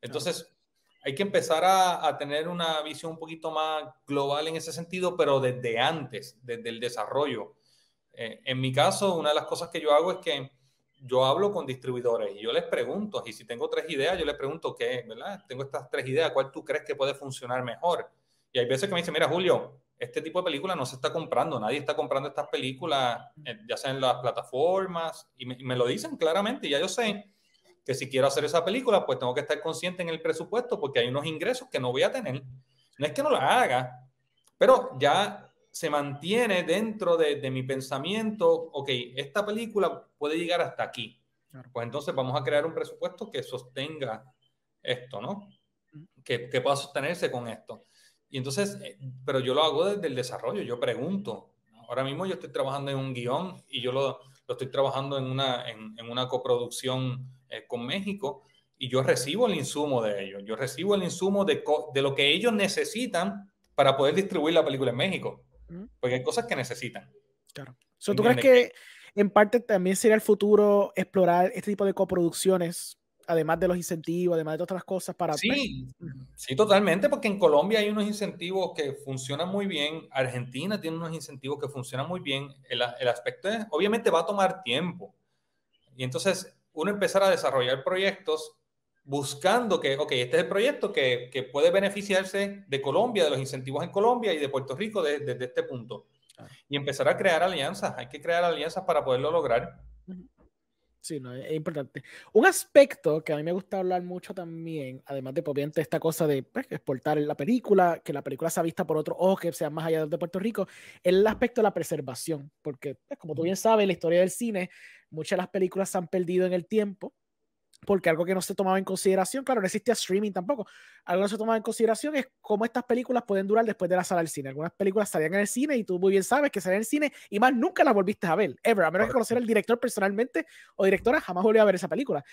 Entonces, hay que empezar a, tener una visión un poquito más global en ese sentido, pero desde antes, desde el desarrollo. Eh, en mi caso, una de las cosas que yo hago es que yo hablo con distribuidores y yo les pregunto, y si tengo tres ideas, yo les pregunto qué, ¿verdad? Tengo estas tres ideas, ¿cuál tú crees que puede funcionar mejor? Y hay veces que me dicen, mira, Julio, este tipo de películas no se está comprando, nadie está comprando estas películas, eh, ya sea en las plataformas, y me, lo dicen claramente, ya yo sé que si quiero hacer esa película, pues tengo que estar consciente en el presupuesto porque hay unos ingresos que no voy a tener. No es que no la haga, pero ya se mantiene dentro de, mi pensamiento, ok, esta película puede llegar hasta aquí. Pues entonces vamos a crear un presupuesto que sostenga esto, ¿no? Que, que pueda sostenerse con esto. Y entonces, eh, pero yo lo hago desde el desarrollo, yo pregunto. Ahora mismo yo estoy trabajando en un guion y yo lo, lo estoy trabajando en una, en, en una coproducción eh, con México y yo recibo el insumo de ellos, yo recibo el insumo de, de lo que ellos necesitan para poder distribuir la película en México, porque hay cosas que necesitan. Claro. ¿Tú crees que en parte también sería el futuro explorar este tipo de coproducciones además de los incentivos, además de otras cosas para... Sí, sí, totalmente, porque en Colombia hay unos incentivos que funcionan muy bien, Argentina tiene unos incentivos que funcionan muy bien, el, el aspecto es, obviamente va a tomar tiempo, y entonces uno empezar a desarrollar proyectos buscando que, ok, este es el proyecto que, que puede beneficiarse de Colombia, de los incentivos en Colombia y de Puerto Rico desde este punto. Y empezar a crear alianzas, hay que crear alianzas para poderlo lograr. Sí, no, es, importante. Un aspecto que a mí me gusta hablar mucho también, además de, obviamente, esta cosa de pues, exportar la película, que la película sea vista por otro ojo que sea más allá de Puerto Rico, es el aspecto de la preservación, porque, pues, como tú bien sabes, la historia del cine, muchas de las películas se han perdido en el tiempo porque algo que no se tomaba en consideración, claro, no existía streaming tampoco, algo que no se tomaba en consideración es cómo estas películas pueden durar después de la sala del cine. Algunas películas salían en el cine y tú muy bien sabes que salían en el cine y más nunca las volviste a ver, ever, a menos que conocer al director personalmente o directora, jamás volví a ver esa película.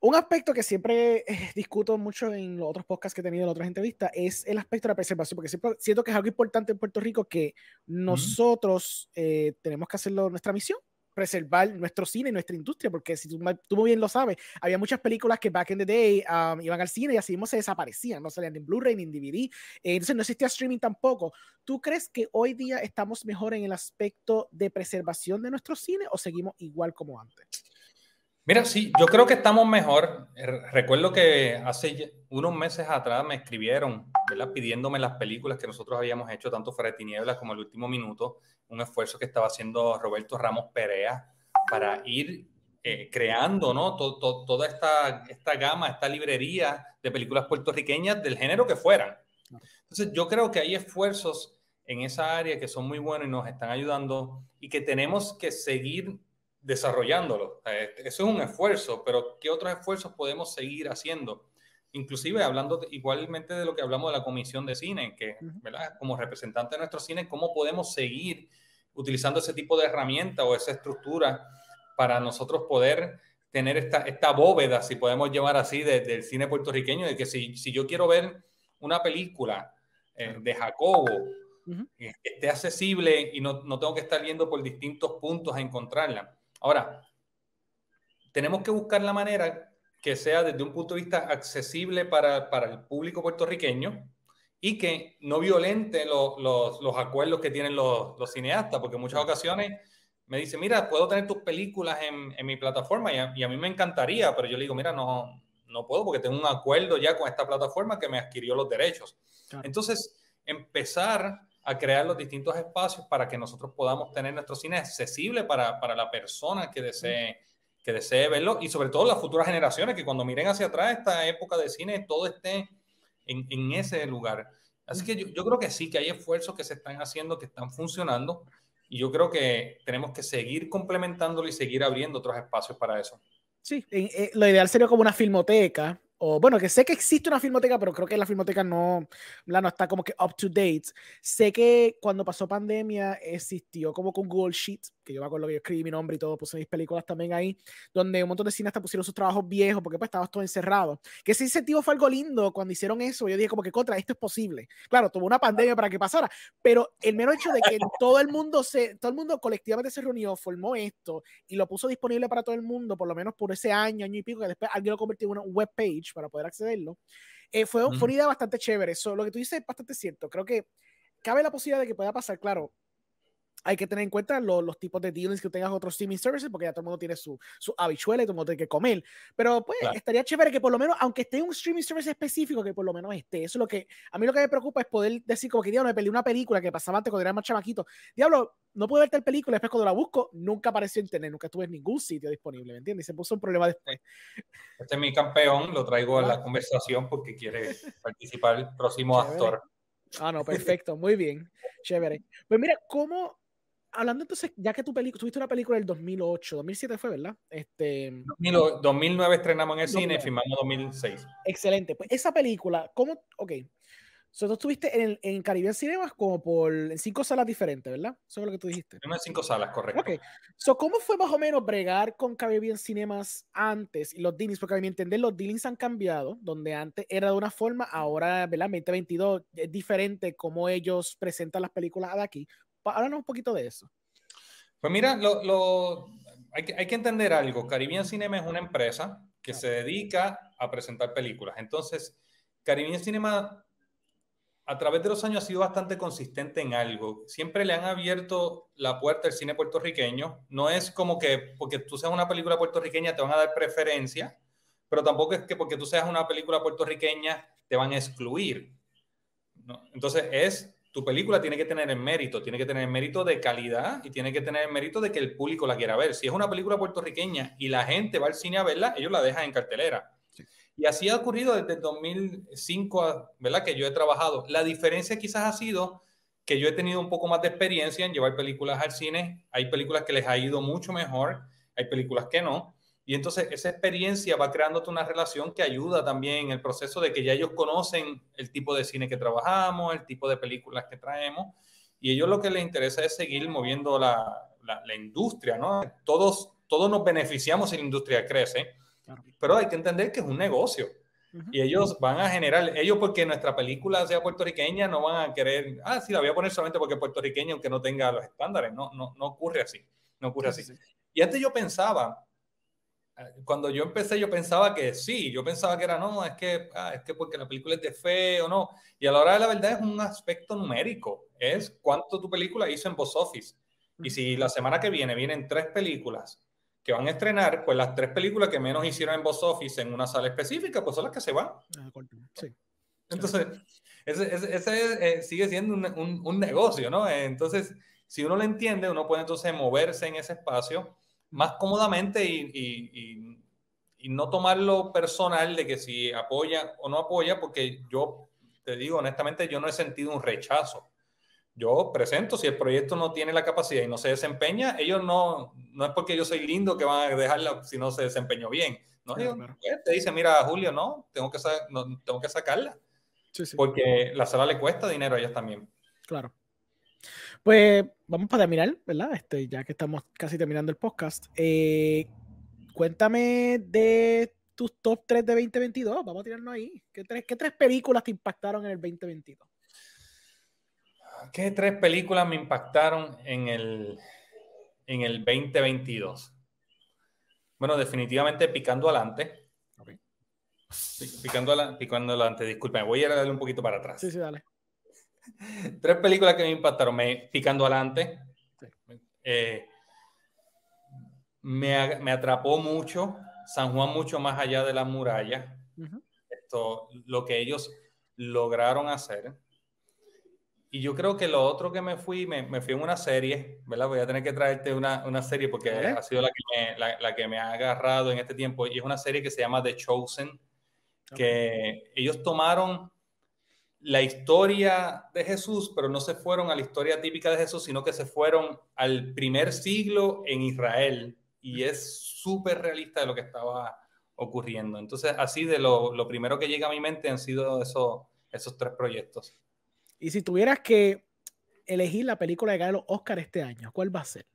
un aspecto que siempre eh, discuto mucho en los otros podcasts que he tenido en otras entrevistas es el aspecto de la preservación, porque siempre siento que es algo importante en Puerto Rico que nosotros eh, tenemos que hacerlo nuestra misión preservar nuestro cine nuestra industria, porque si tú, tú, muy bien lo sabes, había muchas películas que back in the day um, iban al cine y así mismo se desaparecían, no salían en Blu-ray ni en DVD, eh, entonces no existía streaming tampoco. ¿Tú crees que hoy día estamos mejor en el aspecto de preservación de nuestro cine o seguimos igual como antes? Mira, sí, yo creo que estamos mejor. Eh, recuerdo que hace unos meses atrás me escribieron, ¿verdad? Pidiéndome las películas que nosotros habíamos hecho, tanto Fuera de Tinieblas como El Último Minuto, un esfuerzo que estaba haciendo Roberto Ramos Perea para ir eh, creando, ¿no? toda esta, esta gama, esta librería de películas puertorriqueñas del género que fueran. Entonces, yo creo que hay esfuerzos en esa área que son muy buenos y nos están ayudando y que tenemos que seguir desarrollándolo. Eso es un esfuerzo, pero ¿qué otros esfuerzos podemos seguir haciendo? Inclusive hablando igualmente de lo que hablamos de la comisión de cine, que ¿verdad? como representante de nuestro cine, ¿cómo podemos seguir utilizando ese tipo de herramienta o esa estructura para nosotros poder tener esta, esta bóveda, si podemos llamar así, del cine puertorriqueño, de que si, si yo quiero ver una película eh, de Jacobo, que esté accesible y no, no tengo que estar viendo por distintos puntos a encontrarla Ahora, tenemos que buscar la manera que sea desde un punto de vista accesible para, para el público puertorriqueño y que no violente los, los acuerdos que tienen los, cineastas, porque en muchas ocasiones me dicen, mira, puedo tener tus películas en, en mi plataforma y a, y a, mí me encantaría, pero yo le digo, mira, no, no puedo porque tengo un acuerdo ya con esta plataforma que me adquirió los derechos. Entonces, empezar a crear los distintos espacios para que nosotros podamos tener nuestro cine accesible para, para la persona que desee, que desee verlo y sobre todo las futuras generaciones que cuando miren hacia atrás esta época de cine todo esté en, en ese lugar. Así que yo, yo, creo que sí, que hay esfuerzos que se están haciendo, que están funcionando y yo creo que tenemos que seguir complementándolo y seguir abriendo otros espacios para eso. Sí, eh, lo ideal sería como una filmoteca o bueno, que sé que existe una filmoteca, pero creo que la filmoteca no, no está como que up to date. Sé que cuando pasó pandemia existió como con Google Sheets, que yo me acuerdo que yo escribí mi nombre y todo, puse mis películas también ahí, donde un montón de cineastas pusieron sus trabajos viejos porque pues estabas todo encerrado. Que ese incentivo fue algo lindo cuando hicieron eso. Yo dije como que contra, esto es posible. Claro, tuvo una pandemia para que pasara, pero el mero hecho de que todo el mundo se, todo el mundo colectivamente se reunió, formó esto y lo puso disponible para todo el mundo, por lo menos por ese año, año y pico, que después alguien lo convirtió en una web page para poder accederlo. Eh, fue, fue, una idea bastante chévere. Eso, lo que tú dices es bastante cierto. Creo que cabe la posibilidad de que pueda pasar, claro. Hay que tener en cuenta los, los tipos de dealings que tengas otros streaming services, porque ya todo el mundo tiene su, su habichuela y todo el mundo tiene que comer. Pero pues estaría chévere que por lo menos, aunque esté un streaming service específico, que por lo menos esté. Eso es lo que a mí lo que me preocupa es poder decir, como que diablo, me perdí una película que pasaba antes cuando era más chamaquito. Diablo, no pude ver tal película, después cuando la busco, nunca apareció en internet, nunca estuve en ningún sitio disponible, ¿me entiendes? Y se puso un problema después. Este es mi campeón, lo traigo a la conversación porque quiere participar el próximo actor. Ah, no, perfecto, muy bien, chévere. Pues mira, ¿cómo, hablando entonces, ya que tu película, tuviste una película del 2008, 2007 fue, ¿verdad? Este, 2009 estrenamos en el cine, filmamos 2006. Excelente, pues esa película, ¿cómo? Ok, So, tú estuviste en, en Caribbean Cinemas como por en cinco salas diferentes, ¿verdad? Eso es lo que tú dijiste. En cinco salas, correcto. Ok. So, ¿Cómo fue más o menos bregar con Caribbean Cinemas antes y los dealings? Porque a mi entender los dealings han cambiado, donde antes era de una forma, ahora, ¿verdad? 2022 es diferente cómo ellos presentan las películas de aquí. Háblanos un poquito de eso. Pues mira, lo, lo, hay, que, hay, que, entender algo. Caribbean Cinema es una empresa que se dedica a presentar películas. Entonces, Caribbean Cinema a través de los años ha sido bastante consistente en algo. Siempre le han abierto la puerta al cine puertorriqueño. No es como que porque tú seas una película puertorriqueña te van a dar preferencia, pero tampoco es que porque tú seas una película puertorriqueña te van a excluir. Entonces es, tu película tiene que tener el mérito, tiene que tener el mérito de calidad y tiene que tener el mérito de que el público la quiera ver. Si es una película puertorriqueña y la gente va al cine a verla, ellos la dejan en cartelera. Y así ha ocurrido desde el 2005, ¿verdad? Que yo he trabajado. La diferencia quizás ha sido que yo he tenido un poco más de experiencia en llevar películas al cine. Hay películas que les ha ido mucho mejor, hay películas que no. Y entonces esa experiencia va creándote una relación que ayuda también en el proceso de que ya ellos conocen el tipo de cine que trabajamos, el tipo de películas que traemos. Y ellos lo que les interesa es seguir moviendo la, la, la industria, ¿no? Todos, todos nos beneficiamos si la industria crece pero hay que entender que es un negocio. Y ellos van a generar, ellos porque nuestra película sea puertorriqueña, no van a querer, ah, sí, la voy a poner solamente porque es puertorriqueña, aunque no tenga los estándares. No, no, no ocurre así. No ocurre así. Y antes yo pensaba, cuando yo empecé, yo pensaba que sí, yo pensaba que era no, es que, ah, es que porque la película es de fe o no. Y a la hora de la verdad es un aspecto numérico, es cuánto tu película hizo en box office. Y si la semana que viene vienen tres películas que van a estrenar, pues las tres películas que menos hicieron en box office en una sala específica, pues son las que se van. Ah, sí. Entonces, ese, ese, eh, sigue siendo un, un, negocio, ¿no? Entonces, si uno lo entiende, uno puede entonces moverse en ese espacio más cómodamente y, y, y, no tomarlo personal de que si apoya o no apoya, porque yo te digo honestamente, yo no he sentido un rechazo yo presento, si el proyecto no tiene la capacidad y no se desempeña, ellos no, no es porque yo soy lindo que van a dejarla si no se desempeñó bien. ¿no? Pues, te dice, mira, Julio, no, tengo que, no, tengo que sacarla. Porque la sala le cuesta dinero a ellos también. Claro. Pues vamos para terminar, ¿verdad? Este, ya que estamos casi terminando el podcast. Eh, cuéntame de tus top 3 de 2022. Vamos a tirarnos ahí. ¿Qué tres, ¿Qué tres películas te impactaron en el 2022? ¿Qué tres películas me impactaron en el, en el 2022? Bueno, definitivamente Picando Adelante. Picando, adelante, picando adelante, disculpen, voy a darle un poquito para atrás. Sí, sí, dale. Tres películas que me impactaron. Me, Picando Adelante. Eh, me, me, atrapó mucho. San Juan mucho más allá de la muralla. Esto, lo que ellos lograron hacer. Y yo creo que lo otro que me fui, me, me, fui en una serie, ¿verdad? Voy a tener que traerte una, una serie porque ha sido la que, me, la, la, que me ha agarrado en este tiempo. Y es una serie que se llama The Chosen, que ellos tomaron la historia de Jesús, pero no se fueron a la historia típica de Jesús, sino que se fueron al primer siglo en Israel. Y es súper realista de lo que estaba ocurriendo. Entonces, así de lo, lo primero que llega a mi mente han sido esos, esos tres proyectos. Y si tuvieras que elegir la película de ganar los Oscar este año, ¿cuál va a ser?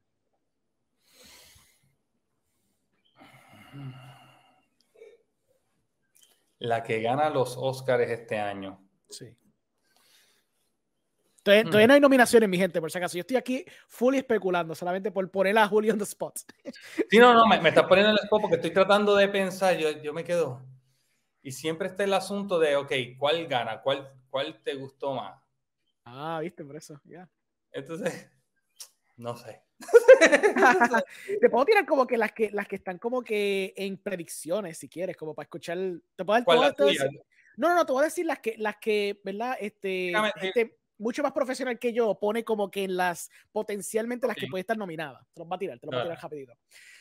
La que gana los Oscars este año. Sí. Todavía, no hay nominaciones, mi gente, por si acaso. Yo estoy aquí fully especulando, solamente por poner a Julio en the spot. Sí, no, no, me, me estás poniendo en el spot porque estoy tratando de pensar, yo, yo me quedo. Y siempre está el asunto de, ok, ¿cuál gana? ¿Cuál, cuál te gustó más? Ah, viste, por eso, ya. Entonces, no sé. te puedo tirar como que las que las que están como que en predicciones, si quieres, como para escuchar. ¿Te puedo, ¿Cuál te la No, no, no, te voy a decir las que, las que, ¿verdad? Este, este, mucho más profesional que yo pone como que en las potencialmente las que pueden estar nominadas. Te los va a tirar, te los va a tirar rapidito.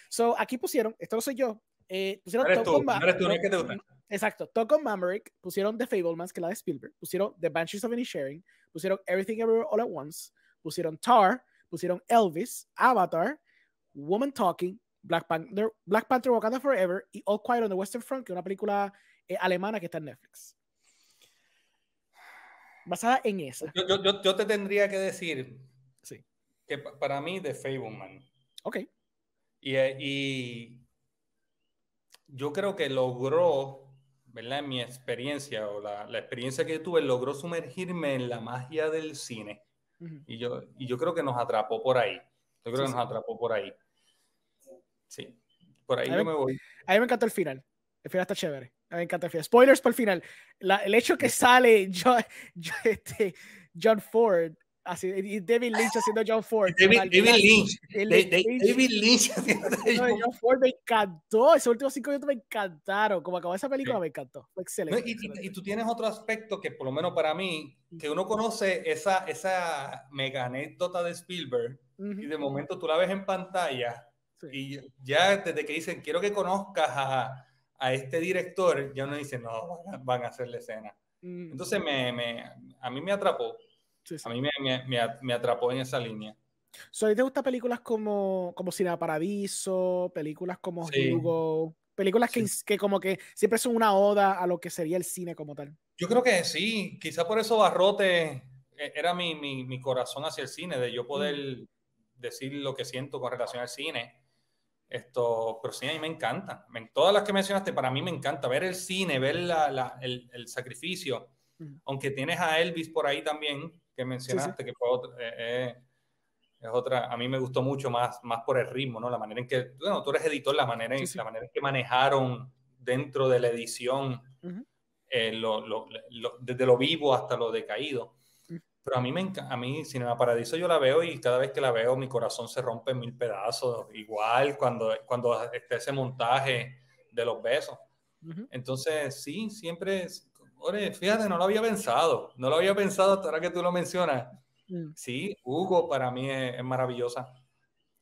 So, aquí pusieron, esto no soy yo, eh, pusieron no eres tú, no eres tú, no es que te gusta. Exacto, Talk on Maverick, pusieron The Fablemans, que es la de Spielberg, pusieron The Banshees of Inisherin, pusieron Everything Everywhere All at Once, pusieron Tar, pusieron Elvis, Avatar, Woman Talking, Black Panther, Black Panther Wakanda Forever y All Quiet on the Western Front, que es una película eh, alemana que está en Netflix. Basada en esa. Yo, yo, yo te tendría que decir sí. que para mí The Fableman. Ok. Y, eh, y yo creo que logró ¿verdad? En mi experiencia o la, la, experiencia que tuve, logró sumergirme en la magia del cine. Uh -huh. y, yo, y yo creo que nos atrapó por ahí. Yo creo sí, que nos atrapó por ahí. Sí, por ahí a yo me, me voy. A mí me encantó el final. El final está chévere. A mí me encanta el final. Spoilers por el final. La, el hecho que sale John, este, John Ford Así, y David Lynch haciendo John Ford. David, David Lynch. El, David, Lynch haciendo no, John Ford me encantó. Esos últimos cinco minutos me encantaron. Como acabó esa película, sí. me encantó. Fue excelente. No, y, y, y, tú tienes otro aspecto que, por lo menos para mí, que uno conoce esa, esa mega anécdota de Spielberg uh -huh. y de momento tú la ves en pantalla sí. y ya desde que dicen quiero que conozcas a, a este director, ya uno dice no, van a, hacer la escena. -huh. Entonces me, me, a mí me atrapó. Sí, sí. A mí me, me, me, atrapó en esa línea. So, ¿A ti te gustan películas como, como Cine Paradiso, películas como sí. Hugo, películas que, que, como que siempre son una oda a lo que sería el cine como tal? Yo creo que sí, quizá por eso Barrote eh, era mi, mi, mi corazón hacia el cine, de yo poder mm. decir lo que siento con relación al cine. Esto, pero sí, a mí me encanta. Todas las que mencionaste, para mí me encanta ver el cine, ver la, la, el, el, sacrificio. Mm. Aunque tienes a Elvis por ahí también, que mencionaste, sí, sí. que fue otra, eh, eh, es otra, a mí me gustó mucho más, más por el ritmo, ¿no? La manera en que, bueno, tú eres editor, la manera en, sí, la manera en que manejaron dentro de la edición, uh -huh. eh, lo, lo, lo, desde lo vivo hasta lo decaído. Pero a mí, me a mí Cinema Paradiso yo la veo y cada vez que la veo mi corazón se rompe en mil pedazos, igual cuando, cuando está ese montaje de los besos. Uh -huh. Entonces, sí, siempre Ore, fíjate, no lo había pensado. No lo había pensado hasta ahora que tú lo mencionas. Mm. Sí, Hugo para mí es, es maravillosa.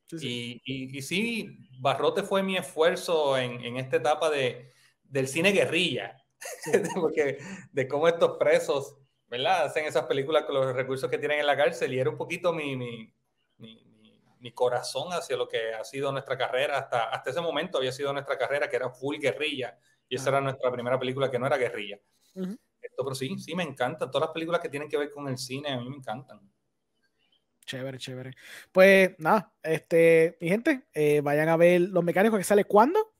Sí, sí. Y, y, y, sí, Barrote fue mi esfuerzo en, en esta etapa de, del cine guerrilla. Sí. Porque de cómo estos presos, ¿verdad? Hacen esas películas con los recursos que tienen en la cárcel y era un poquito mi, mi, mi, mi corazón hacia lo que ha sido nuestra carrera. Hasta, hasta ese momento había sido nuestra carrera que era full guerrilla. Y esa ah. era nuestra primera película que no era guerrilla. Uh -huh. Esto, pero sí, sí, me encantan. Todas las películas que tienen que ver con el cine, a mí me encantan. Chévere, chévere. Pues nada, este, mi gente, eh, vayan a ver Los Mecánicos que sale cuándo?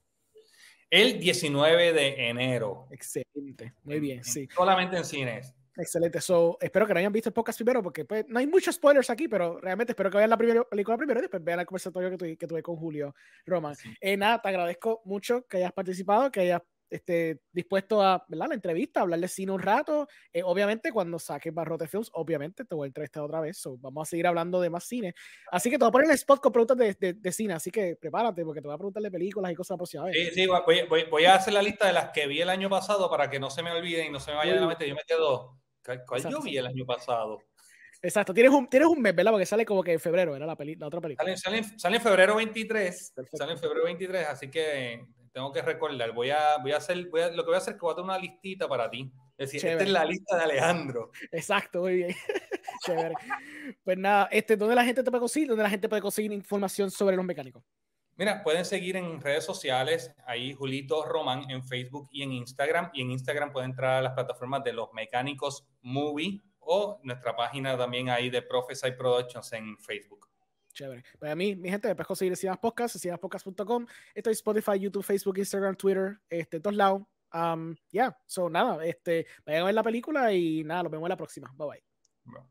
El 19 de enero. Excelente, muy bien, sí. Solamente en cines. Excelente, so, espero que no hayan visto el podcast primero porque pues, no hay muchos spoilers aquí, pero realmente espero que vean la primera película primero y después vean el conversatorio que tuve, que tuve con Julio Roman. Sí. Eh, nada, te agradezco mucho que hayas participado, que hayas este, dispuesto a ¿verdad? la entrevista, a hablar de cine un rato. Eh, obviamente, cuando saques Barrote Films, obviamente te voy a entrevistar otra vez. So, vamos a seguir hablando de más cine. Así que te voy a poner el spot con preguntas de, de, de, cine. Así que prepárate, porque te voy a preguntar de películas y cosas la próxima vez. Sí, sí, voy, voy, voy, a hacer la lista de las que vi el año pasado para que no se me olviden y no se me vayan a la mente. Yo me quedo. ¿Cuál yo vi el año pasado? Exacto, tienes un, tienes un mes, ¿verdad? Porque sale como que en febrero, era la, peli, la otra película. Sale, sale, sale en febrero 23, Perfecto. sale en febrero 23, así que tengo que recordar. Voy a, voy a hacer, voy a, lo que voy a hacer es que voy a tener una listita para ti. Es decir, Chévere. esta es la lista de Alejandro. Exacto, muy bien. Chévere. Pues nada, este, ¿dónde la gente te puede conseguir? ¿Dónde la gente puede conseguir información sobre los mecánicos? Mira, pueden seguir en redes sociales, ahí Julito Román en Facebook y en Instagram. Y en Instagram pueden entrar a las plataformas de los mecánicos Movie o nuestra página también ahí de Prophesy Productions en Facebook. Chévere. Pues a mí, mi gente, puedes conseguir Cinemas Podcast, cinemaspodcast.com. Estoy Spotify, YouTube, Facebook, Instagram, Twitter, este, todos lados. Um, ya, yeah. so nada, este, vayan a ver la película y nada, nos vemos en la próxima. Bye bye.